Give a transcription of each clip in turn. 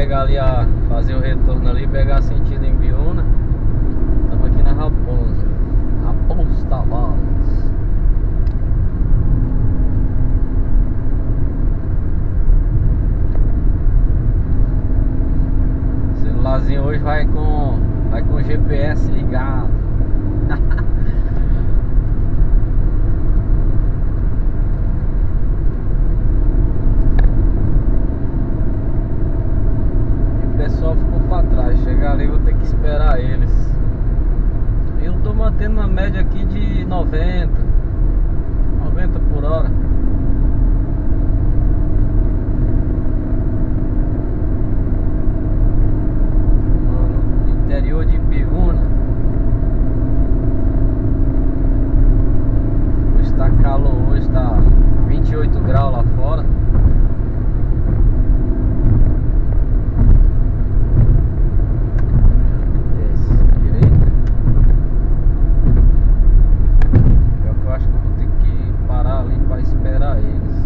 pegar ali a. fazer o retorno ali, pegar sentido em Biúna. Estamos aqui na Raposa. Raposo Tavares. O celularzinho hoje vai com. vai com GPS ligado. E o pessoal ficou pra trás. Chegar ali, eu vou ter que esperar eles. Eu tô mantendo uma média aqui de 90, 90 por hora. Mano, interior de Biúna. Hoje tá calor, hoje tá 28 graus lá fora. Desce direita. Pior que eu acho que eu vou ter que parar ali pra esperar eles.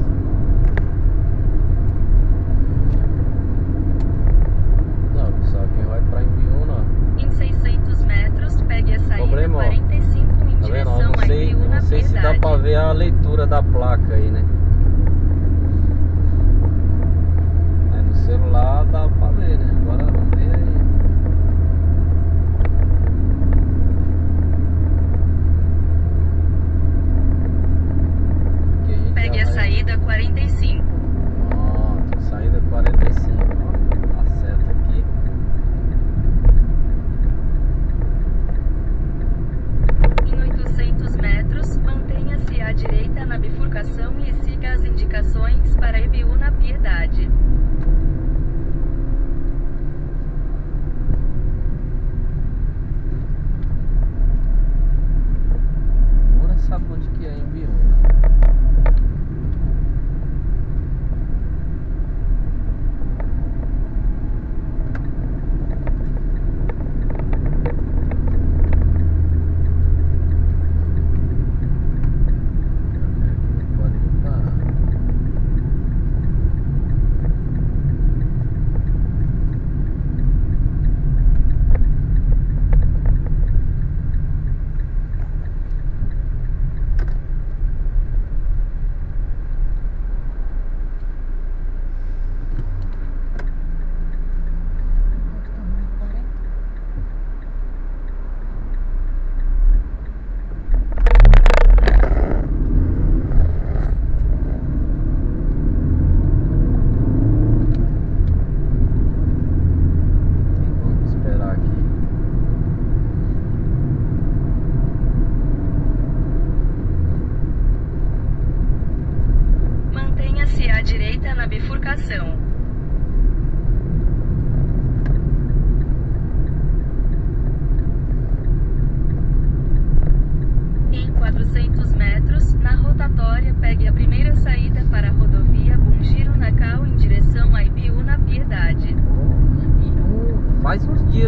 Não, pessoal, quem vai pra Imbiúna, Em 600 metros, pegue a saída Problema, ó. 45 em tá vendo? ó? direção Não a sei, Ibiúna não sei se dá Piedade. pra ver a leitura da placa aí, né? No celular dá pra ler, né? Agora vamos ver aí.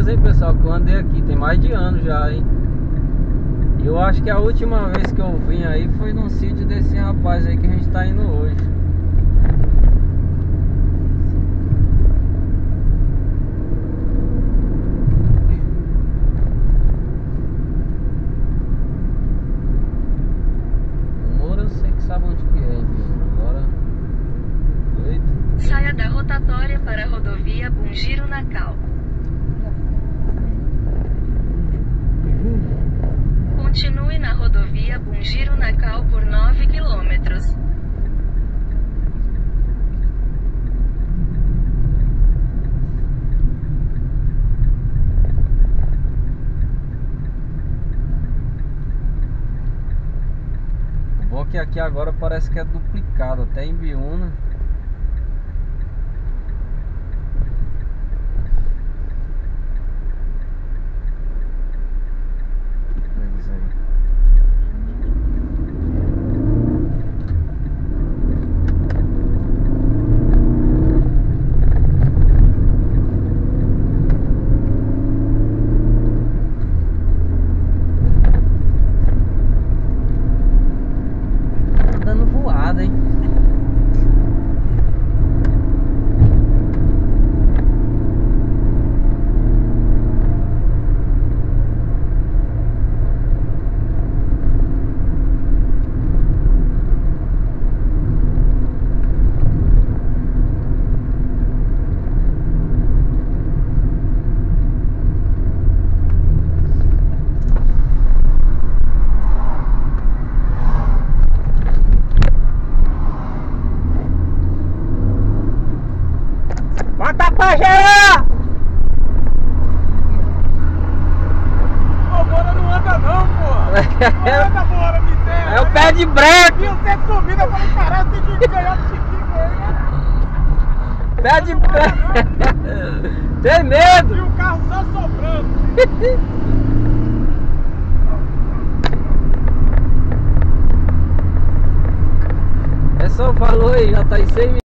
Dias, hein, pessoal, que eu andei aqui. Tem mais de ano já? E eu acho que a última vez que eu vim aí foi no sítio desse rapaz aí que a gente tá indo hoje. Moura eu sei que sabe onde que é. Saia da rotatória para a rodovia Bungiro Nacal. Continue na rodovia Bungiro Nacal por 9 quilômetros. O bom é que aqui agora parece que é duplicado, até em Biúna. pra gerar! Agora não anda não, pô! Não anda bora, me! É o pé de breque! Sumindo, eu falei, caralho, tem que ganhar aí! Pé de breque! Tem medo! E o carro só sobrando! É pessoal falou aí, já tá em 100 mil.